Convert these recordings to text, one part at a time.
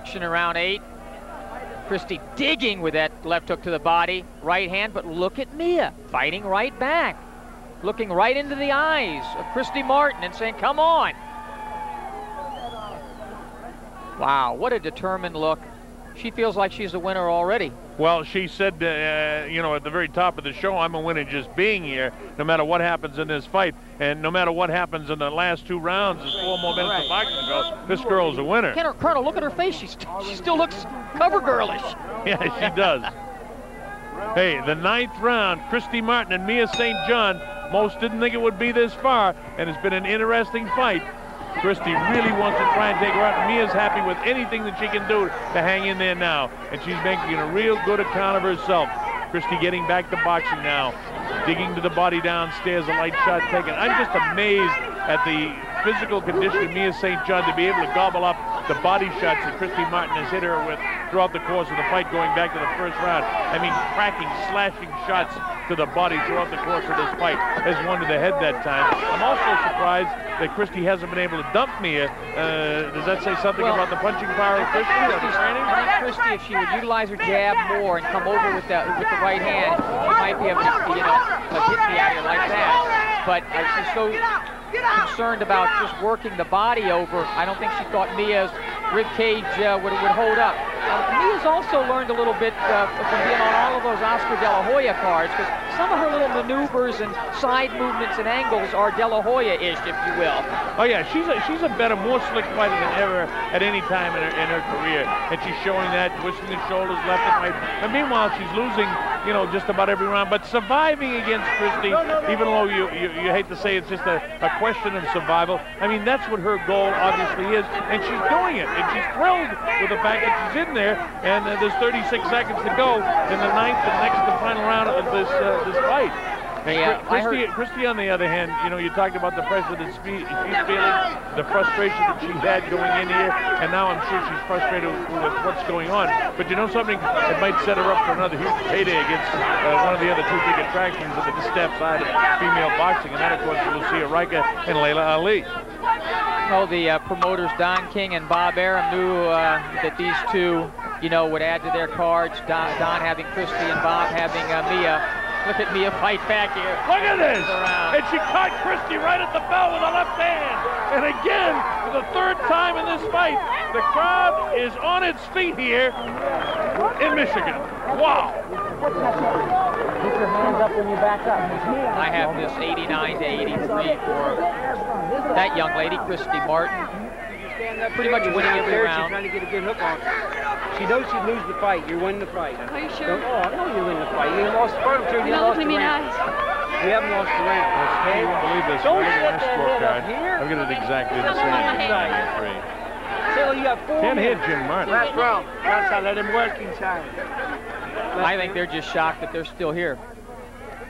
action around eight. Christy digging with that left hook to the body, right hand, but look at Mia fighting right back, looking right into the eyes of Christy Martin and saying, come on. Wow, what a determined look. She feels like she's a winner already. Well, she said, uh, you know, at the very top of the show, I'm a winner just being here, no matter what happens in this fight. And no matter what happens in the last two rounds, there's four more minutes of boxing this girl's a winner. Kenner, Colonel, look at her face. She's, she still looks cover girlish. Yeah, she does. hey, the ninth round, Christy Martin and Mia St. John. Most didn't think it would be this far, and it's been an interesting fight. Christy really wants to try and take her out. Mia's happy with anything that she can do to hang in there now. And she's making a real good account of herself. Christy getting back to boxing now. Digging to the body downstairs, a light shot taken. I'm just amazed at the physical condition of Mia St. John to be able to gobble up the body shots that Christy Martin has hit her with throughout the course of the fight going back to the first round. I mean, cracking, slashing shots to the body throughout the course of this fight has one to the head that time. I'm also surprised that Christy hasn't been able to dump Mia. Uh, does that say something Well, about the punching power of Christy or the training? I think Christy, if she would utilize her jab more and come over with the, with the right hand, she might be able to, you know, uh, hit me out of here like that. But uh, she's so concerned about just working the body over, I don't think she thought Mia's rib cage uh, would, would hold up. Uh, Mia's also learned a little bit uh, from being on all of those Oscar De La Hoya cards, because some of her little maneuvers and side movements and angles are De La Hoya-ish, if you will. Oh yeah, she's a she's a better, more slick fighter than ever at any time in her in her career, and she's showing that, twisting the shoulders left and right. And meanwhile, she's losing, you know, just about every round, but surviving against Christy, even though you you, you hate to say it's just a, a question of survival. I mean, that's what her goal obviously is, and she's doing it, and she's thrilled with the fact that she's in there, and uh, there's 36 seconds to go in the ninth and next to final round of this uh, this fight. And Yeah, I heard- Christy, on the other hand, you know, you talked about the pressure that she's feeling, the frustration that she had going in here, and now I'm sure she's frustrated with what's going on. But you know something? It might set her up for another huge payday against uh, one of the other two big attractions of the step side of female boxing, and that, of course, is Lucia Rijker and Laila Ali. Well, the uh, promoters Don King and Bob Arum knew uh, that these two, you know, would add to their cards. Don, Don having Christy and Bob having uh, Mia. Look at Mia fight back here. Look at this! And she caught Christy right at the bell with a left hand. And again, for the third time in this fight, the crowd is on its feet here in Michigan. Wow! Put your hands up when you back up. I have this 89 to 83 for that young lady, Christy Martin. Pretty much winning every She's round. trying to get a good hook on. She knows she'd lose the fight. You're winning the fight. Are you sure? Oh, I know you're winning the fight. You lost the first two. You're not lost looking the me in the round. eyes. You haven't lost the round. Okay? You won't believe this. Don't Look at set that head scorecard. up here. I've got it exactly the same. on, hey. 93. Say, you got four Can't hit. Jim Martin. Last round. That's how let him work inside. I think they're just shocked that they're still here.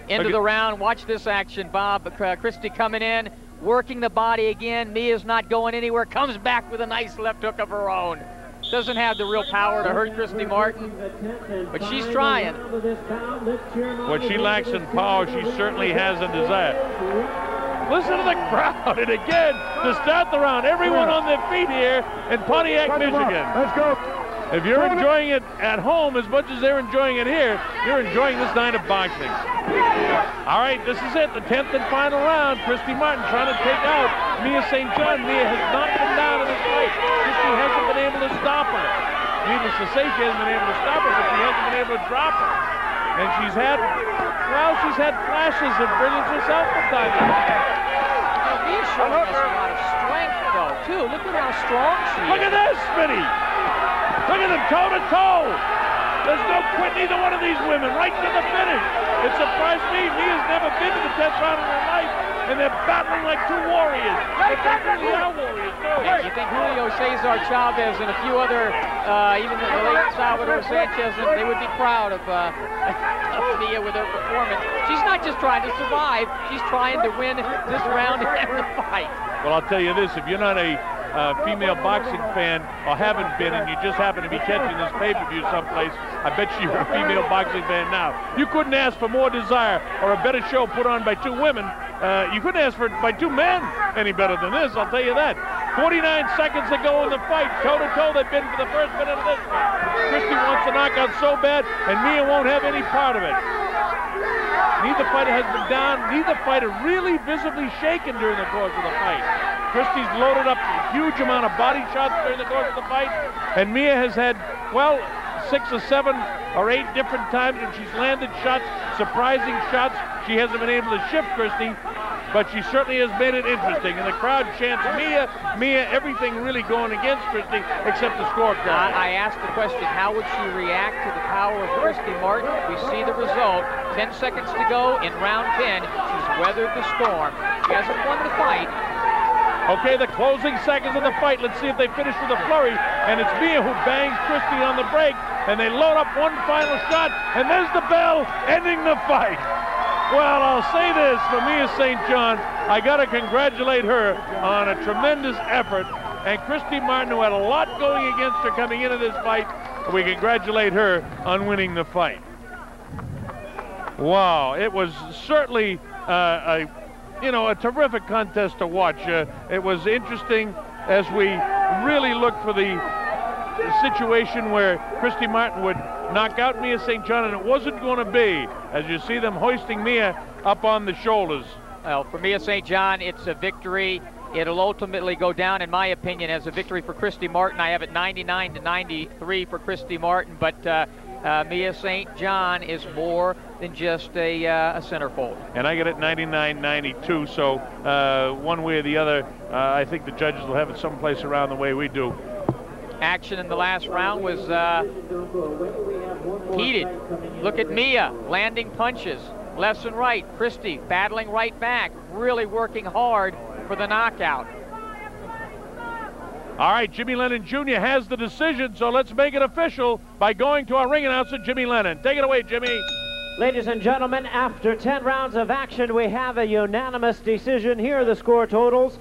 End of the round. Watch this action, Bob. Uh, Christy coming in, working the body again. Mia's not going anywhere. Comes back with a nice left hook of her own. Doesn't have the real power to hurt Christy Martin, but she's trying. What she lacks in power, she certainly has in desire. Listen to the crowd. And again, to start the round, everyone on their feet here in Pontiac, Michigan. Let's go. If you're enjoying it at home as much as they're enjoying it here, you're enjoying this night of boxing. All right, this is it, the 10th and final round. Christy Martin trying to take out Mia St. John. Mia has not been down in this fight. Christy hasn't able to stop her. Needless to say, she hasn't been able to stop her, but she hasn't been able to drop her. And she's had, well, she's had flashes of brilliance herself from time to time. Mia's showing us a lot of strength, though, too. Look at how strong she Look is. at this, Smitty. Look at them toe to toe. There's no quitting either one of these women, right to the finish. It surprised me. He has never been to the 10th round in her life, and they're battling like two warriors. But they really are warriors. No. You think Julio Cesar Chavez and a few other, uh, even the late Salvador Sanchez, and they would be proud of, uh, of Mia with her performance. She's not just trying to survive, she's trying to win this round and the fight. Well, I'll tell you this. If you're not a uh, female boxing fan or haven't been and you just happen to be catching this pay-per-view someplace, I bet you you're a female boxing fan now. You couldn't ask for more desire or a better show put on by two women. Uh, you couldn't ask for by two men any better than this, I'll tell you that. 49 seconds to go in the fight. Toe-to-toe they've been for the first minute of this one. Christy wants the knockout so bad, and Mia won't have any part of it. Neither fighter has been down. Neither fighter really visibly shaken during the course of the fight. Christy's loaded up a huge amount of body shots during the course of the fight, and Mia has had, well, six or seven or eight different times, and she's landed shots, surprising shots. She hasn't been able to shift Christy, but she certainly has made it interesting. And the crowd chants Mia, Mia, everything really going against Christy except the scorecard. I, I asked the question, how would she react to the power of Christy Martin? We see the result. 10 seconds to go in round 10. She's weathered the storm. She hasn't won the fight. Okay, the closing seconds of the fight. Let's see if they finish with a flurry. And it's Mia who bangs Christy on the break. And they load up one final shot. And there's the bell ending the fight. Well, I'll say this for Mia St. John. I got to congratulate her on a tremendous effort. And Christy Martin, who had a lot going against her coming into this fight, we congratulate her on winning the fight. Wow, it was certainly uh, a you know, a terrific contest to watch. Uh, it was interesting as we really looked for the situation where Christy Martin would knock out Mia St. John, and it wasn't going to be, as you see them hoisting Mia up on the shoulders. Well, for Mia St. John, it's a victory. It'll ultimately go down, in my opinion, as a victory for Christy Martin. I have it 99 to 93 for Christy Martin, but uh, uh, Mia St. John is more than just a, uh, a centerfold. And I get it 99-92, so uh, one way or the other, uh, I think the judges will have it someplace around the way we do. Action in the last round was uh, heated. Look at Mia landing punches left and right. Christy battling right back, really working hard for the knockout. All right, Jimmy Lennon Jr. has the decision, so let's make it official by going to our ring announcer, Jimmy Lennon. Take it away, Jimmy. Ladies and gentlemen, after 10 rounds of action, we have a unanimous decision. Here are the score totals.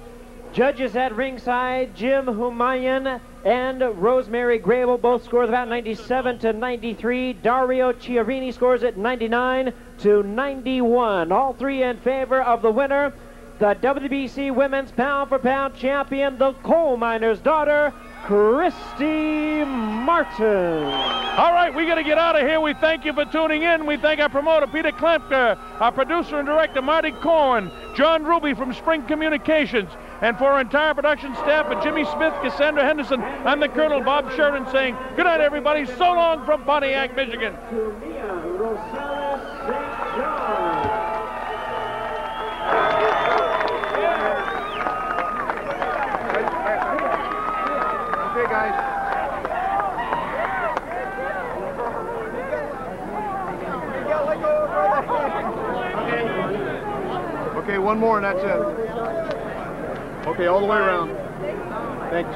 Judges at ringside, Jim Humayun and Rosemary Grable both scores about 97 to 93. Dario Chiarini scores at 99 to 91. All three in favor of the winner the WBC Women's Pound for Pound champion, the coal miner's daughter, Christy Martin. All right, we got to get out of here. We thank you for tuning in. We thank our promoter, Peter Klempker, our producer and director, Marty Corn, John Ruby from Spring Communications, and for our entire production staff, and Jimmy Smith, Cassandra Henderson, I'm the Colonel Bob Sheridan saying good night, everybody. So long from Pontiac, Michigan. guys. Okay, one more and that's it. Okay, all the way around. Thanks.